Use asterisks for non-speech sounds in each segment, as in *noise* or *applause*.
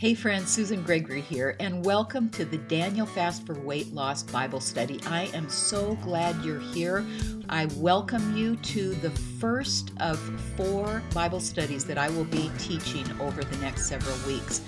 Hey friends, Susan Gregory here, and welcome to the Daniel Fast for Weight Loss Bible Study. I am so glad you're here. I welcome you to the first of four Bible studies that I will be teaching over the next several weeks.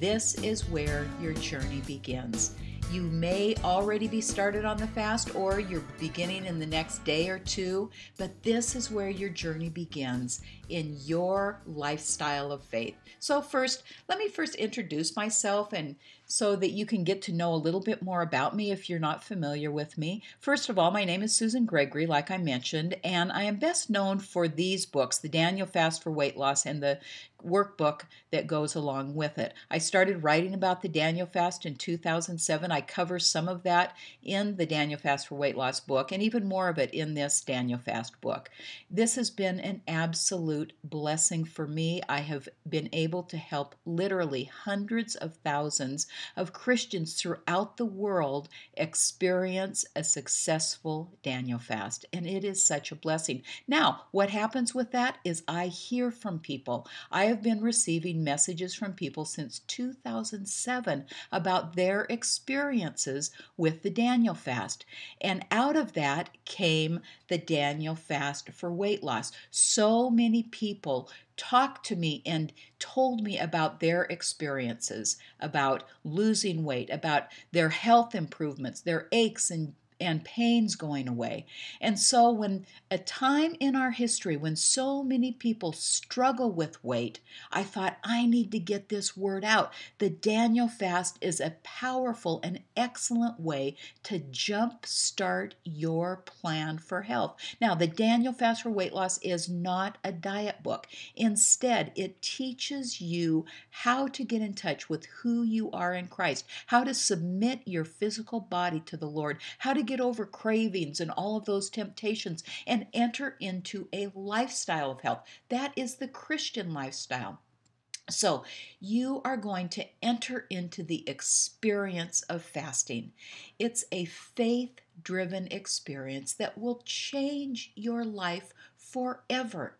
This is where your journey begins. You may already be started on the fast or you're beginning in the next day or two, but this is where your journey begins in your lifestyle of faith. So, first, let me first introduce myself and so that you can get to know a little bit more about me if you're not familiar with me. First of all, my name is Susan Gregory, like I mentioned, and I am best known for these books the Daniel Fast for Weight Loss and the workbook that goes along with it. I started writing about the Daniel Fast in 2007. I cover some of that in the Daniel Fast for Weight Loss book and even more of it in this Daniel Fast book. This has been an absolute blessing for me. I have been able to help literally hundreds of thousands of Christians throughout the world experience a successful Daniel fast. And it is such a blessing. Now, what happens with that is I hear from people. I have been receiving messages from people since 2007 about their experiences with the Daniel fast. And out of that came the Daniel fast for weight loss. So many people talked to me and told me about their experiences, about losing weight, about their health improvements, their aches and and pains going away. And so, when a time in our history when so many people struggle with weight, I thought I need to get this word out. The Daniel fast is a powerful and excellent way to jumpstart your plan for health. Now, the Daniel fast for weight loss is not a diet book. Instead, it teaches you how to get in touch with who you are in Christ, how to submit your physical body to the Lord, how to get over cravings and all of those temptations and enter into a lifestyle of health. That is the Christian lifestyle. So, you are going to enter into the experience of fasting. It's a faith driven experience that will change your life forever.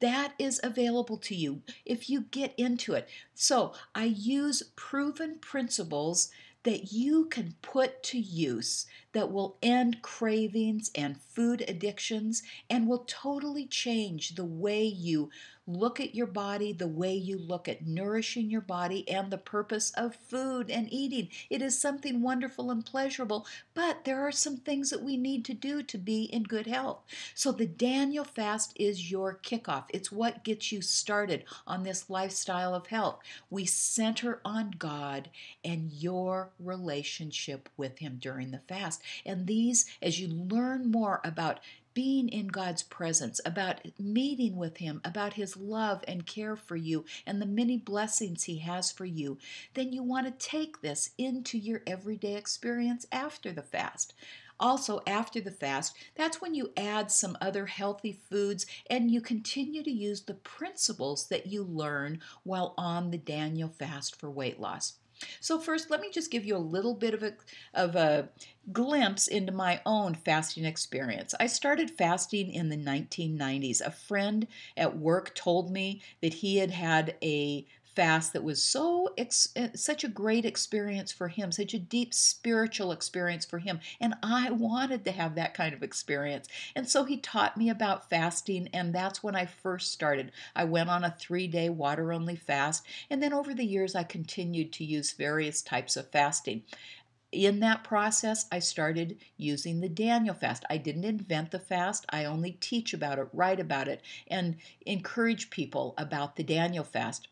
That is available to you if you get into it. So, I use proven principles that you can put to use that will end cravings and food addictions and will totally change the way you look at your body, the way you look at nourishing your body, and the purpose of food and eating. It is something wonderful and pleasurable, but there are some things that we need to do to be in good health. So, the Daniel fast is your kickoff. It's what gets you started on this lifestyle of health. We center on God and your relationship with Him during the fast. And these, as you learn more about being in God's presence, about meeting with Him, about His love and care for you, and the many blessings He has for you, then you want to take this into your everyday experience after the fast. Also, after the fast, that's when you add some other healthy foods and you continue to use the principles that you learn while on the Daniel fast for weight loss. So first, let me just give you a little bit of a, of a glimpse into my own fasting experience. I started fasting in the 1990s. A friend at work told me that he had had a fast that was so ex- eh, such a great experience for him, such a deep spiritual experience for him, and I wanted to have that kind of experience. And so he taught me about fasting, and that's when I first started. I went on a 3-day water-only fast, and then over the years I continued to use various types of fasting in that process, I started using the Daniel fast. I didn't invent the fast, I only teach about it, write about it, and encourage people about the Daniel fast.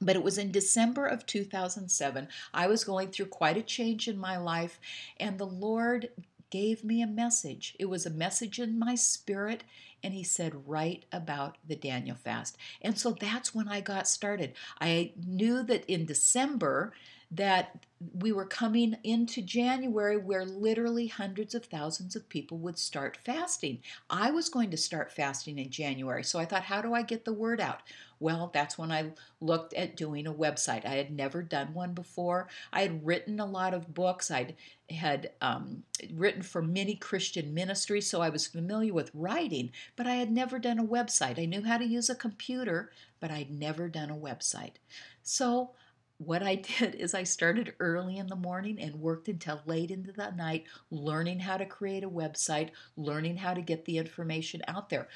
But it was in December of 2007. I was going through quite a change in my life, and the Lord gave me a message. It was a message in my spirit, and He said, Write about the Daniel fast. And so that's when I got started. I knew that in December, that we were coming into January where literally hundreds of thousands of people would start fasting. I was going to start fasting in January, so I thought, how do I get the word out? Well, that's when I looked at doing a website. I had never done one before. I had written a lot of books. I'd had um, written for many Christian ministries, so I was familiar with writing, but I had never done a website. I knew how to use a computer, but I'd never done a website. So what I *laughs* did is I started early in the morning and worked until late into the night learning how to create a website, learning how to get the information out there.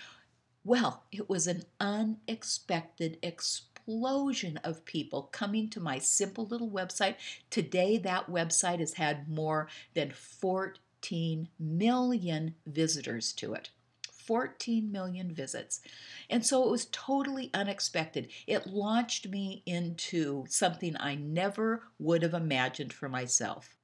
Well, it was an unexpected explosion of people coming to my simple little website. Today, that website has had more than 14 million visitors to it. 14 million visits. And so it was totally unexpected. It launched me into something I never would have imagined for myself.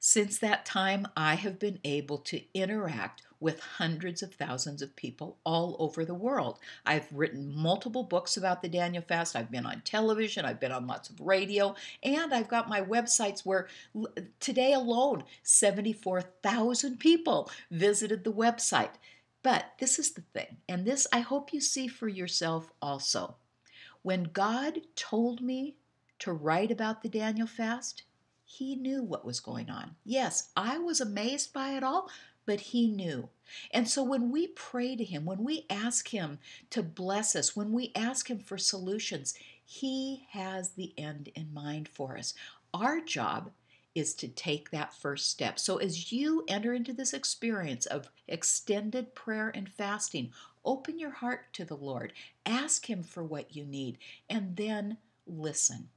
Since that time, I have been able to interact with hundreds of thousands of people all over the world. I've written multiple books about the Daniel fast. I've been on television, I've been on lots of radio, and I've got my websites where today alone 74,000 people visited the website. But this is the thing, and this I hope you see for yourself also. When God told me to write about the Daniel fast, He knew what was going on. Yes, I was amazed by it all, but He knew. And so when we pray to Him, when we ask Him to bless us, when we ask Him for solutions, He has the end in mind for us. Our job is to take that first step. So, as you enter into this experience of extended prayer and fasting, open your heart to the Lord, ask Him for what you need, and then listen.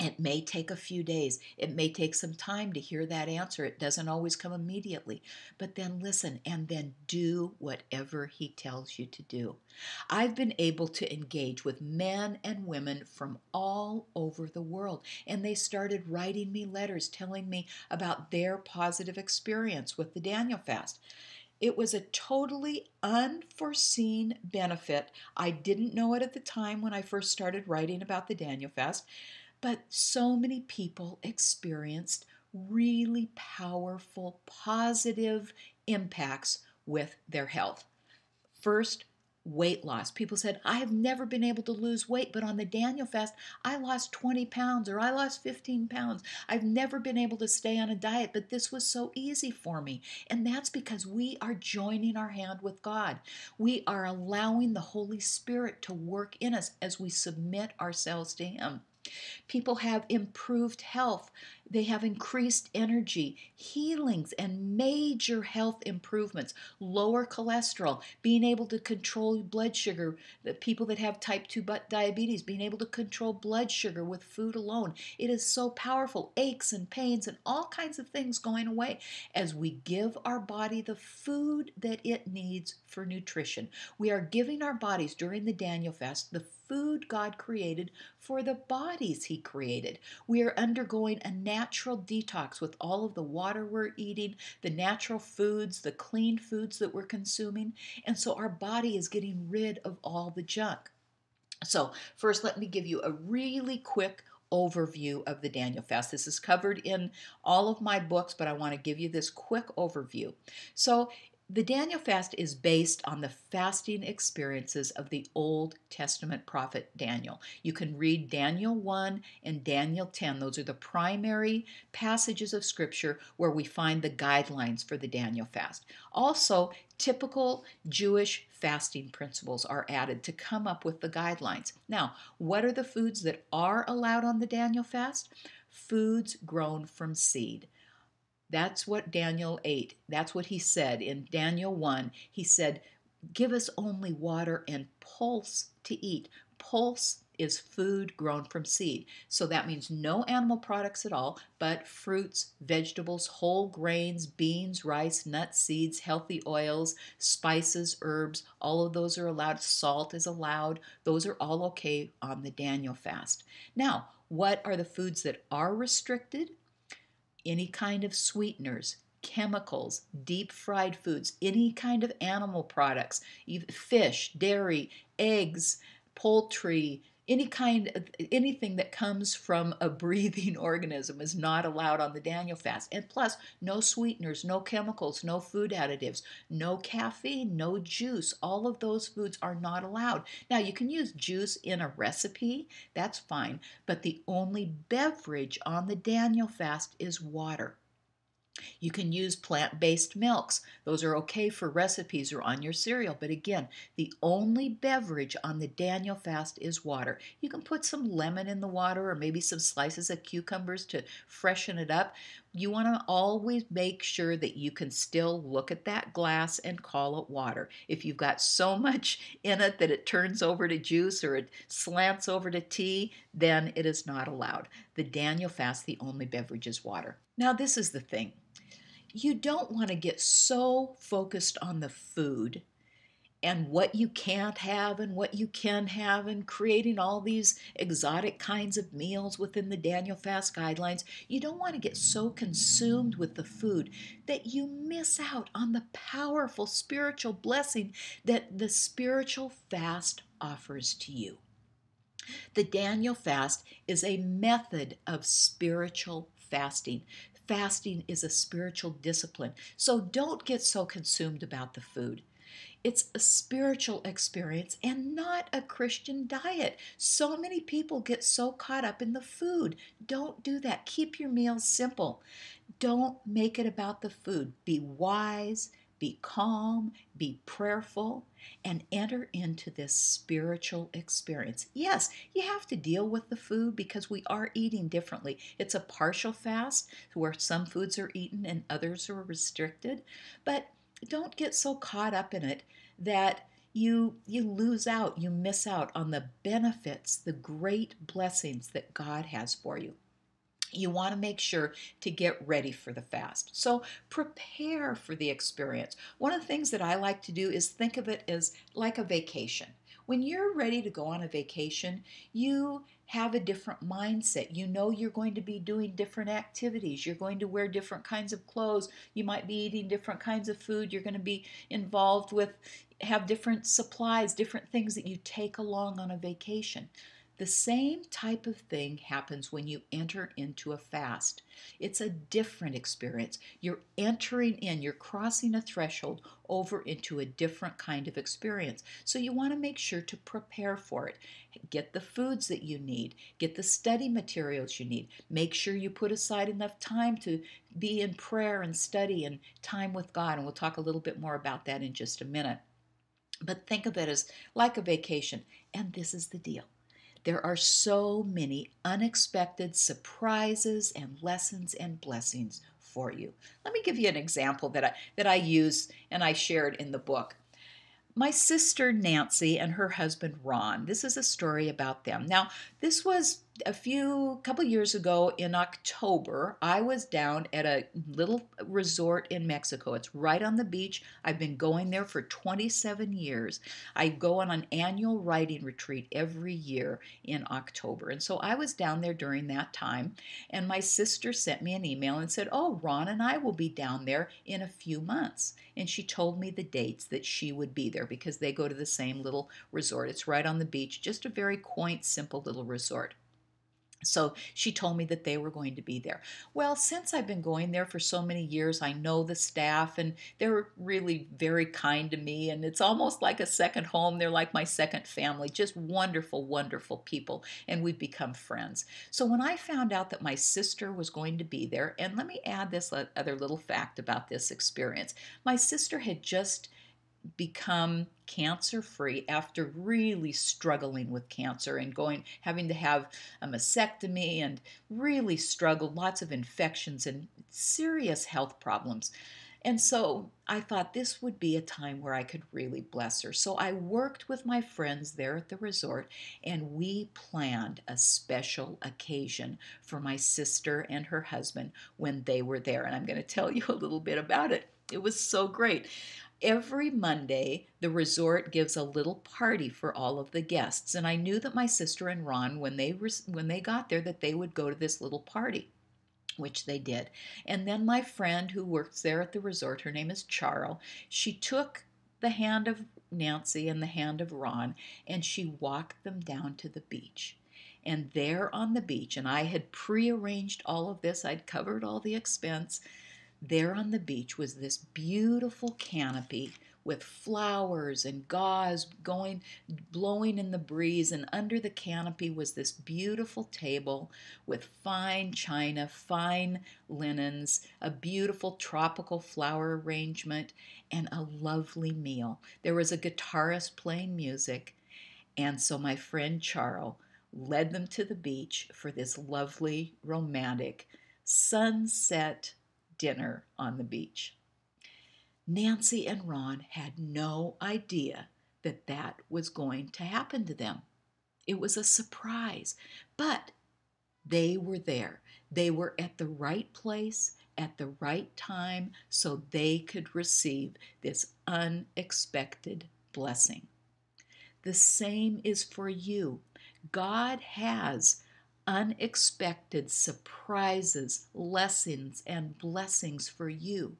It may take a few days. It may take some time to hear that answer. It doesn't always come immediately. But then listen and then do whatever He tells you to do. I've been able to engage with men and women from all over the world, and they started writing me letters telling me about their positive experience with the Daniel fast. It was a totally unforeseen benefit. I didn't know it at the time when I first started writing about the Daniel fast but so many people experienced really powerful, positive impacts with their health. First, weight loss. People said, I have never been able to lose weight, but on the Daniel fast, I lost 20 pounds or I lost 15 pounds. I've never been able to stay on a diet, but this was so easy for me. And that's because we are joining our hand with God. We are allowing the Holy Spirit to work in us as we submit ourselves to Him. People have improved health. They have increased energy, healings, and major health improvements. Lower cholesterol, being able to control blood sugar. The people that have type 2 diabetes, being able to control blood sugar with food alone. It is so powerful. Aches and pains and all kinds of things going away as we give our body the food that it needs for nutrition. We are giving our bodies during the Daniel fast the food God created for the bodies He created. We are undergoing a natural detox with all of the water we're eating, the natural foods, the clean foods that we're consuming. And so our body is getting rid of all the junk. So, first, let me give you a really quick overview of the Daniel fast. This is covered in all of my books, but I want to give you this quick overview. So, the Daniel fast is based on the fasting experiences of the Old Testament prophet Daniel. You can read Daniel 1 and Daniel 10. Those are the primary passages of scripture where we find the guidelines for the Daniel fast. Also, typical Jewish fasting principles are added to come up with the guidelines. Now, what are the foods that are allowed on the Daniel fast? Foods grown from seed. That's what Daniel ate. That's what he said in Daniel 1. He said, Give us only water and pulse to eat. Pulse is food grown from seed. So that means no animal products at all, but fruits, vegetables, whole grains, beans, rice, nuts, seeds, healthy oils, spices, herbs, all of those are allowed. Salt is allowed. Those are all okay on the Daniel fast. Now, what are the foods that are restricted? Any kind of sweeteners, chemicals, deep fried foods, any kind of animal products, fish, dairy, eggs, poultry, any kind of anything that comes from a breathing *laughs* organism is not allowed on the Daniel fast. And plus, no sweeteners, no chemicals, no food additives, no caffeine, no juice. All of those foods are not allowed. Now, you can use juice in a recipe, that's fine, but the only beverage on the Daniel fast is water. You can use plant based milks. Those are okay for recipes or on your cereal. But again, the only beverage on the Daniel fast is water. You can put some lemon in the water or maybe some slices of cucumbers to freshen it up. You want to always make sure that you can still look at that glass and call it water. If you've got so *laughs* much in it that it turns over to juice or it slants over to tea, then it is not allowed. The Daniel fast, the only beverage is water. Now, this is the thing you don't want to get so focused on the food and what you can't have and what you can have and creating all these exotic kinds of meals within the Daniel fast guidelines. You don't want to get so consumed with the food that you miss out on the powerful spiritual blessing that the spiritual fast offers to you. The Daniel fast is a method of spiritual fasting fasting is a spiritual discipline. So don't get so consumed about the food. It's a spiritual experience and not a Christian diet. So many people get so caught up in the food. Don't do that. Keep your meals simple. Don't make it about the food. Be wise, be calm, be prayerful, and enter into this spiritual experience. Yes, you have to deal with the food because we are eating differently. It's a partial fast where some foods are eaten and others are restricted, but don't get so caught up in it that you you lose out, you miss out on the benefits, the great blessings that God has for you you want to make sure to get ready for the fast. So prepare for the experience. One of the things that I like to do is think of it as like a vacation. When you're ready to go on a vacation, you have a different mindset. You know you're going to be doing different activities. You're going to wear different kinds of clothes. You might be eating different kinds of food. You're going to be involved with, have different supplies, different things that you take along on a vacation. The same type of thing happens when you enter into a fast. It's a different experience. You're entering in, you're crossing a threshold over into a different kind of experience. So you want to make sure to prepare for it. Get the foods that you need, get the study materials you need. Make sure you put aside enough time to be in prayer and study and time with God. And we'll talk a little bit more about that in just a minute. But think of it as like a vacation. And this is the deal there are so many unexpected surprises and lessons and blessings for you. Let me give you an example that I, that I use and I shared in the book. My sister Nancy and her husband Ron. This is a story about them. Now, this was a few couple years ago in October, I was down at a little resort in Mexico. It's right on the beach. I've been going there for 27 years. I go on an annual writing retreat every year in October. And so I was down there during that time, and my sister sent me an email and said, "Oh, Ron and I will be down there in a few months." And she told me the dates that she would be there because they go to the same little resort. It's right on the beach, just a very quaint, simple little resort. So she told me that they were going to be there. Well, since I've been going there for so many years, I know the staff and they're really very kind to me. And it's almost like a second home. They're like my second family, just wonderful, wonderful people. And we've become friends. So when I found out that my sister was going to be there, and let me add this other little fact about this experience my sister had just become cancer free after really struggling with cancer and going having to have a mastectomy and really struggled lots of infections and serious health problems and so I thought this would be a time where I could really bless her. So I worked with my friends there at the resort and we planned a special occasion for my sister and her husband when they were there. And I'm going to tell you a little bit about it. It was so great every Monday, the resort gives a little party for all of the guests, and I knew that my sister and Ron, when they when they got there, that they would go to this little party which they did. And then my friend who works there at the resort, her name is Charl, she took the hand of Nancy and the hand of Ron and she walked them down to the beach. And there on the beach, and I had prearranged all of this, I'd covered all the expense there on the beach was this beautiful canopy with flowers and gauze going blowing in the breeze. And under the canopy was this beautiful table with fine china fine linens a beautiful tropical flower arrangement and a lovely meal. There was a guitarist playing music. And so my friend charles led them to the beach for this lovely romantic sunset dinner on the beach Nancy and Ron had no idea that that was going to happen to them. It was a surprise, but they were there. They were at the right place at the right time so they could receive this unexpected blessing. The same is for you. God has unexpected surprises, lessons, and blessings for you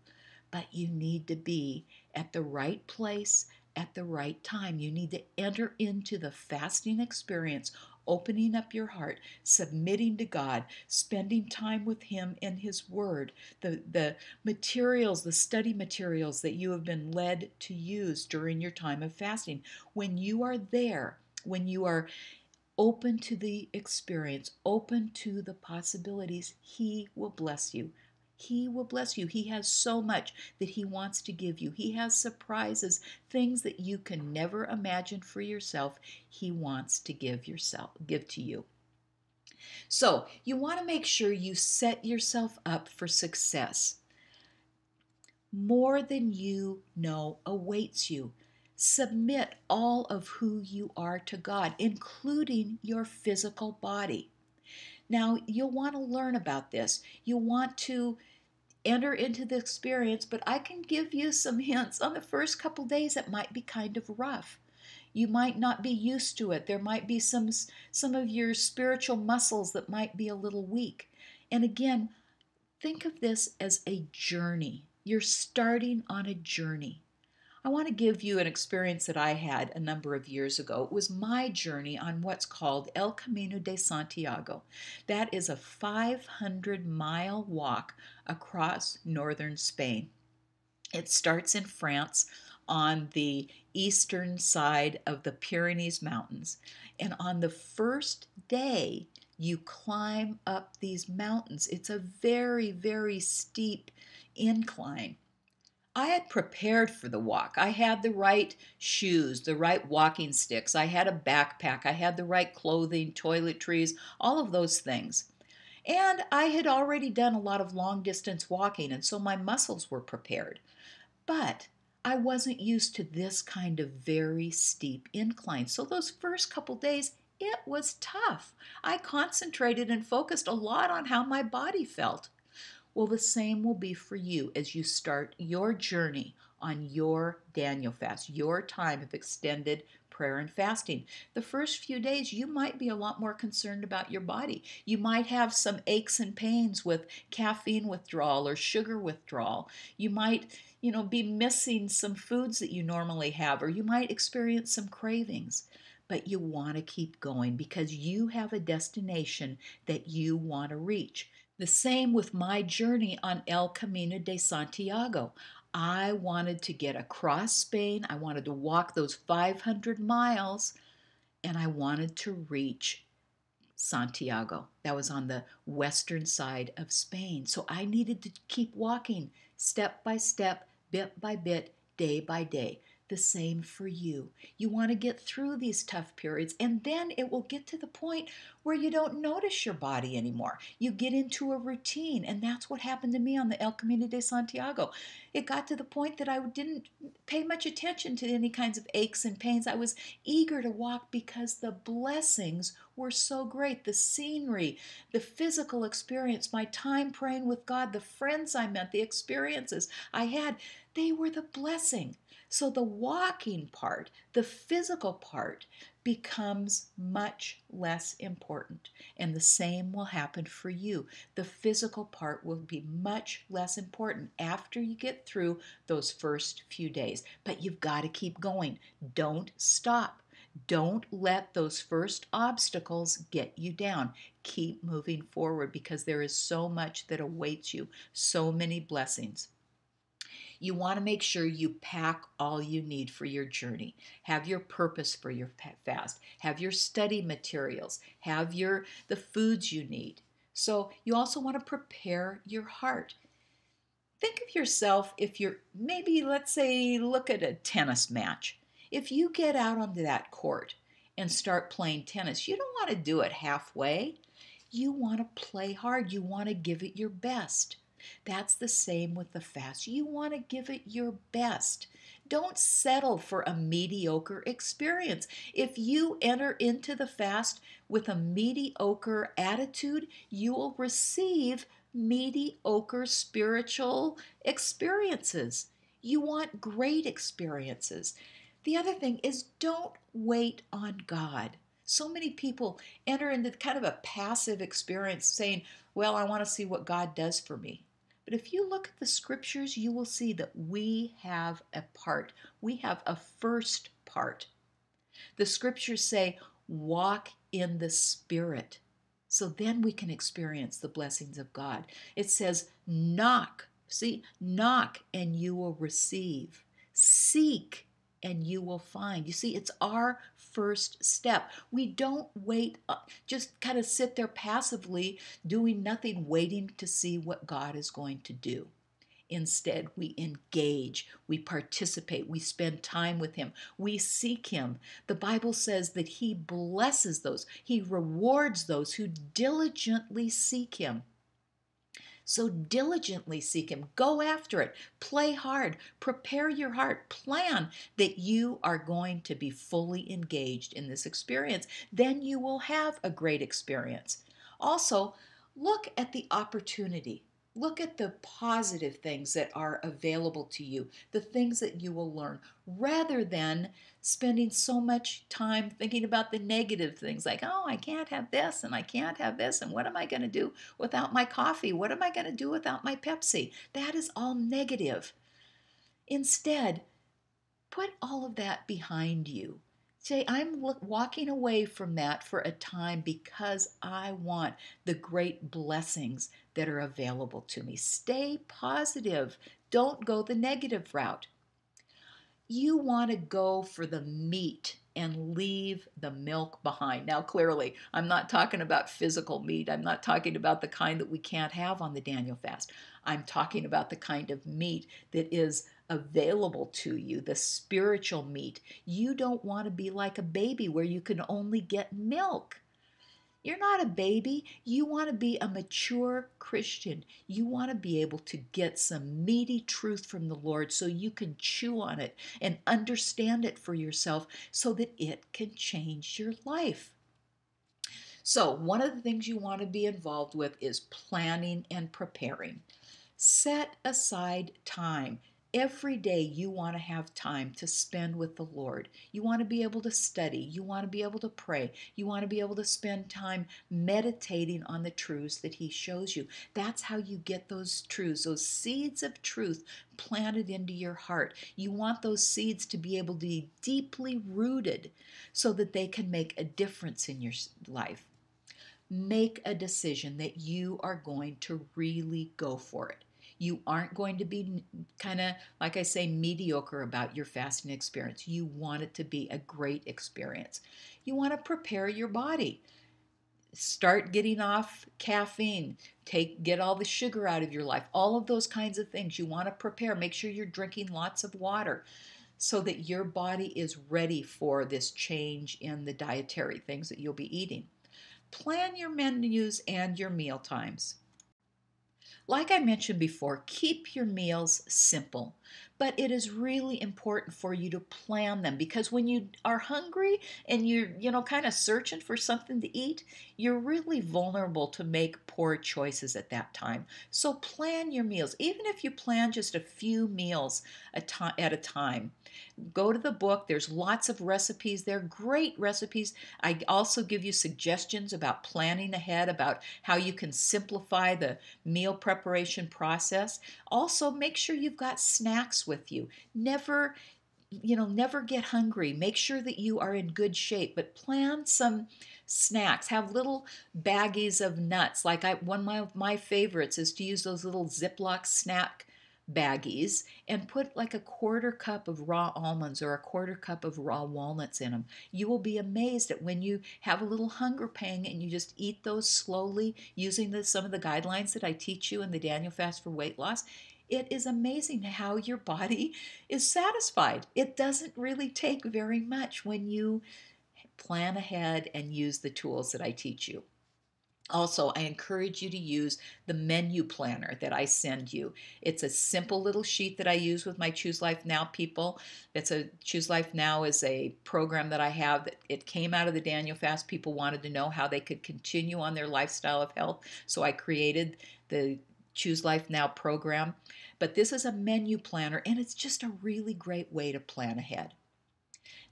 but you need to be at the right place at the right time. You need to enter into the fasting experience, opening up your heart, submitting to God, spending time with Him in His Word, the, the materials, the study materials that you have been led to use during your time of fasting. When you are there, when you are open to the experience, open to the possibilities, He will bless you. He will bless you. He has so much that He wants to give you. He has surprises, things that you can never imagine for yourself. He wants to give yourself, give to you. So, you want to make sure you set yourself up for success. More than you know awaits you. Submit all of who you are to God, including your physical body. Now, you'll want to learn about this. You'll want to enter into the experience, but I can give you some hints on the first couple days it might be kind of rough. You might not be used to it. There might be some some of your spiritual muscles that might be a little weak. And again, think of this as a journey. You're starting on a journey. I want to give you an experience that I had a number of years ago. It was my journey on what's called El Camino de Santiago. That is a 500 mile walk across northern Spain. It starts in France on the eastern side of the Pyrenees Mountains. And on the first day, you climb up these mountains. It's a very, very steep incline. I had prepared for the walk. I had the right shoes, the right walking sticks. I had a backpack. I had the right clothing, toiletries, all of those things. And I had already done a lot of long distance walking, and so my muscles were prepared. But I wasn't used to this kind of very steep incline. So those first couple days, it was tough. I concentrated and focused a lot on how my body felt. Well, the same will be for you as you start your journey on your Daniel fast, your time of extended prayer and fasting. The first few days, you might be a lot more concerned about your body. You might have some aches and pains with caffeine withdrawal or sugar withdrawal. You might, you know, be missing some foods that you normally have, or you might experience some cravings. But you want to keep going because you have a destination that you want to reach. The same with my journey on El Camino de Santiago. I wanted to get across Spain, I wanted to walk those 500 miles, and I wanted to reach Santiago. That was on the western side of Spain. So I needed to keep walking step by step, bit by bit, day by day the same for you. You want to get through these tough periods, and then it will get to the point where you don't notice your body anymore. You get into a routine, and that's what happened to me on the El Camino de Santiago. It got to the point that I didn't pay much attention to any kinds of aches and pains. I was eager to walk because the blessings were so great the scenery, the physical experience, my time praying with God, the friends I met, the experiences I had, they were the blessing. So the walking part, the physical part, becomes much less important. And the same will happen for you. The physical part will be much less important after you get through those first few days. But you've got to keep going. Don't stop. Don't let those first obstacles get you down. Keep moving forward because there is so much that awaits you, so many blessings. You want to make sure you pack all you need for your journey. Have your purpose for your fast. Have your study materials. Have your the foods you need. So you also want to prepare your heart. Think of yourself if you're maybe let's say look at a tennis match. If you get out onto that court and start playing tennis, you don't want to do it halfway. You want to play hard. You want to give it your best. That's the same with the fast. You want to give it your best. Don't settle for a mediocre experience. If you enter into the fast with a mediocre attitude, you will receive mediocre spiritual experiences. You want great experiences. The other thing is don't wait on God. So many people enter into kind of a passive experience saying, Well, I want to see what God does for me. But if you look at the scriptures, you will see that we have a part. We have a first part. The scriptures say, Walk in the Spirit. So then we can experience the blessings of God. It says, Knock. See, knock and you will receive. Seek and you will find. You see, it's our first step. We don't wait, just kind of sit there passively doing nothing, waiting to see what God is going to do. Instead, we engage, we participate, we spend time with Him, we seek Him. The Bible says that He blesses those, He rewards those who diligently seek Him. So diligently seek Him. Go after it. Play hard. Prepare your heart. Plan that you are going to be fully engaged in this experience. Then you will have a great experience. Also, look at the opportunity. Look at the positive things that are available to you, the things that you will learn, rather than spending so much time thinking about the negative things like, oh, I can't have this and I can't have this, and what am I going to do without my coffee? What am I going to do without my Pepsi? That is all negative. Instead, put all of that behind you Say, I'm walking away from that for a time because I want the great blessings that are available to me. Stay positive. Don't go the negative route. You want to go for the meat and leave the milk behind. Now, clearly, I'm not talking about physical meat. I'm not talking about the kind that we can't have on the Daniel fast. I'm talking about the kind of meat that is available to you, the spiritual meat. You don't want to be like a baby where you can only get milk. You're not a baby. You want to be a mature Christian. You want to be able to get some meaty truth from the Lord so you can chew on it and understand it for yourself so that it can change your life. So, one of the things you want to be involved with is planning and preparing. Set aside time every day you want to have time to spend with the Lord. You want to be able to study. You want to be able to pray. You want to be able to spend time meditating on the truths that He shows you. That's how you get those truths, those seeds of truth planted into your heart. You want those seeds to be able to be deeply rooted so that they can make a difference in your life. Make a decision that you are going to really go for it. You aren't going to be kind of, like I say, mediocre about your fasting experience. You want it to be a great experience. You want to prepare your body. Start getting off caffeine. Take get all the sugar out of your life. All of those kinds of things you want to prepare. Make sure you're drinking lots of water so that your body is ready for this change in the dietary things that you'll be eating. Plan your menus and your meal times. Like I mentioned before, keep your meals simple, but it is really important for you to plan them because when you are hungry and you're, you know, kind of searching for something to eat, you're really vulnerable to make poor choices at that time. So plan your meals, even if you plan just a few meals at a time. Go to the book. There's lots of recipes there, great recipes. I also give you suggestions about planning ahead, about how you can simplify the meal preparation process. Also, make sure you've got snacks with you. Never you know, never get hungry. Make sure that you are in good shape, but plan some snacks. Have little baggies of nuts. Like I, one of my, my favorites is to use those little Ziploc snack baggies and put like a quarter cup of raw almonds or a quarter cup of raw walnuts in them. You will be amazed at when you have a little hunger pang and you just eat those slowly using the, some of the guidelines that I teach you in the Daniel Fast for Weight Loss. It is amazing how your body is satisfied. It doesn't really take very much when you plan ahead and use the tools that I teach you. Also, I encourage you to use the menu planner that I send you. It's a simple little sheet that I use with my Choose Life Now people. It's a Choose Life Now is a program that I have that it came out of the Daniel Fast. People wanted to know how they could continue on their lifestyle of health. So I created the Choose Life Now program. But this is a menu planner and it's just a really great way to plan ahead.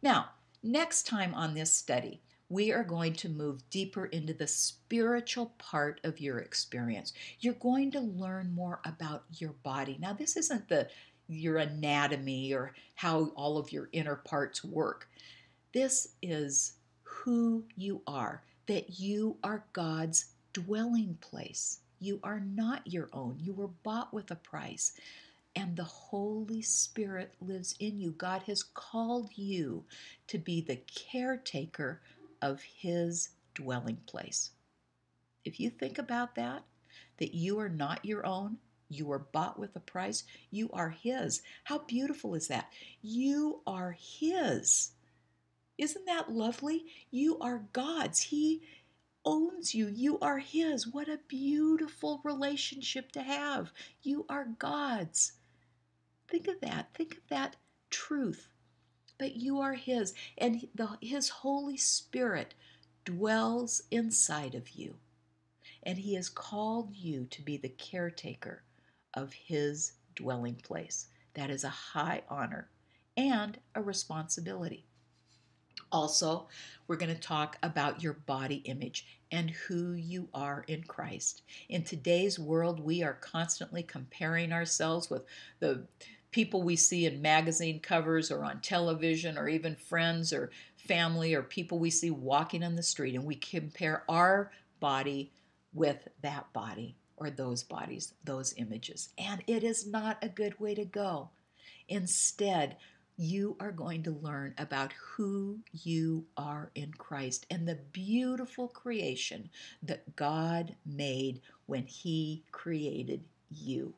Now, next time on this study, we are going to move deeper into the spiritual part of your experience. You're going to learn more about your body. Now, this isn't the your anatomy or how all of your inner parts work. This is who you are, that you are God's dwelling place. You are not your own. You were bought with a price and the Holy Spirit lives in you. God has called you to be the caretaker of His dwelling place. If you think about that, that you are not your own, you were bought with a price, you are His. How beautiful is that? You are His. Isn't that lovely? You are God's. He owns you. You are His. What a beautiful relationship to have. You are God's. Think of that. Think of that truth but you are His, and the, His Holy Spirit dwells inside of you. And He has called you to be the caretaker of His dwelling place. That is a high honor and a responsibility. Also, we're going to talk about your body image and who you are in Christ. In today's world, we are constantly comparing ourselves with the people we see in magazine covers or on television or even friends or family or people we see walking on the street and we compare our body with that body or those bodies, those images. And it is not a good way to go. Instead, you are going to learn about who you are in Christ and the beautiful creation that God made when He created you.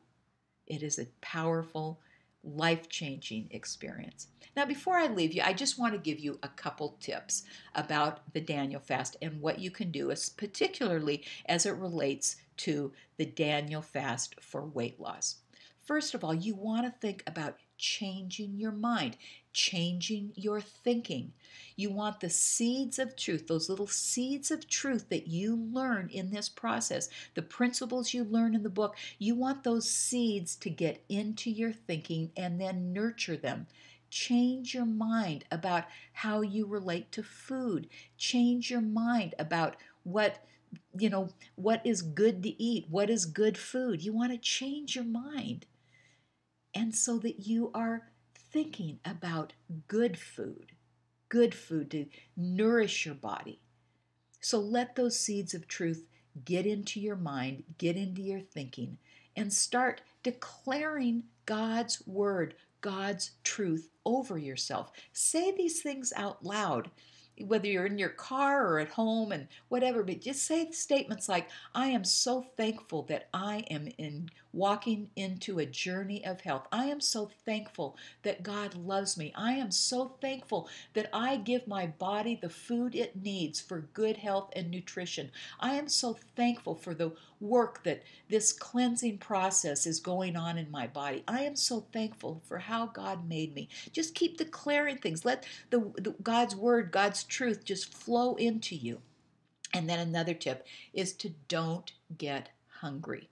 It is a powerful life changing experience. Now, before I leave you, I just want to give you a couple tips about the Daniel fast and what you can do, particularly as it relates to the Daniel fast for weight loss. First of all, you want to think about changing your mind, changing your thinking. You want the seeds of truth, those little seeds of truth that you learn in this process, the principles you learn in the book, you want those seeds to get into your thinking and then nurture them. Change your mind about how you relate to food. Change your mind about what you know what is good to eat what is good food you want to change your mind and so that you are thinking about good food, good food to nourish your body. So let those seeds of truth get into your mind, get into your thinking, and start declaring God's word, God's truth over yourself. Say these things out loud whether you're in your car or at home and whatever, but just say statements like, I am so thankful that I am in walking into a journey of health. I am so thankful that God loves me. I am so thankful that I give my body the food it needs for good health and nutrition. I am so thankful for the work that this cleansing process is going on in my body. I am so thankful for how God made me. Just keep declaring things. Let the, the God's word, God's truth just flow into you. And then another tip is to don't get hungry.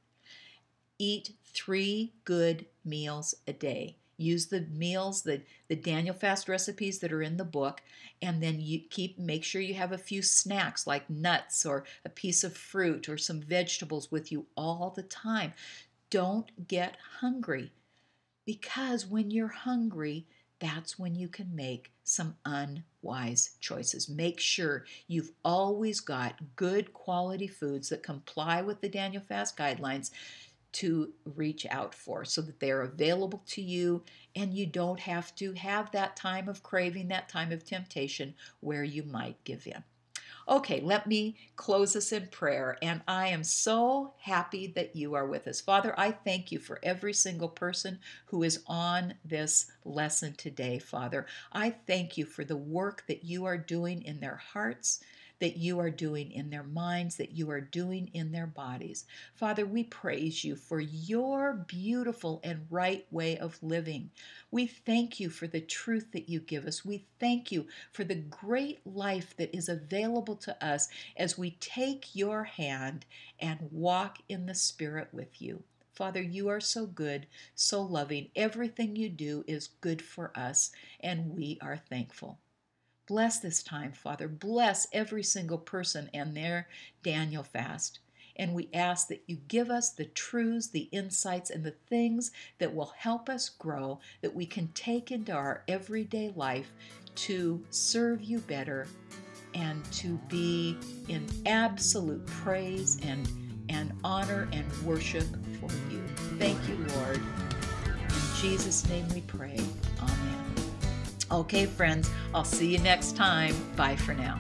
Eat three good meals a day. Use the meals, the, the Daniel fast recipes that are in the book, and then you keep make sure you have a few snacks like nuts or a piece of fruit or some vegetables with you all the time. Don't get hungry because when you're hungry, that's when you can make some unwise choices. Make sure you've always got good quality foods that comply with the Daniel Fast guidelines to reach out for so that they're available to you and you don't have to have that time of craving, that time of temptation where you might give in. Okay, let me close us in prayer. And I am so happy that you are with us. Father, I thank you for every single person who is on this lesson today, Father. I thank you for the work that you are doing in their hearts that you are doing in their minds, that you are doing in their bodies. Father, we praise you for your beautiful and right way of living. We thank you for the truth that you give us. We thank you for the great life that is available to us as we take your hand and walk in the Spirit with you. Father, you are so good, so loving. Everything you do is good for us, and we are thankful. Bless this time, Father. Bless every single person and their Daniel fast. And we ask that you give us the truths, the insights, and the things that will help us grow, that we can take into our everyday life to serve you better and to be in absolute praise and, and honor and worship for you. Thank you, Lord. In Jesus' name we pray. Okay, friends, I'll see you next time. Bye for now.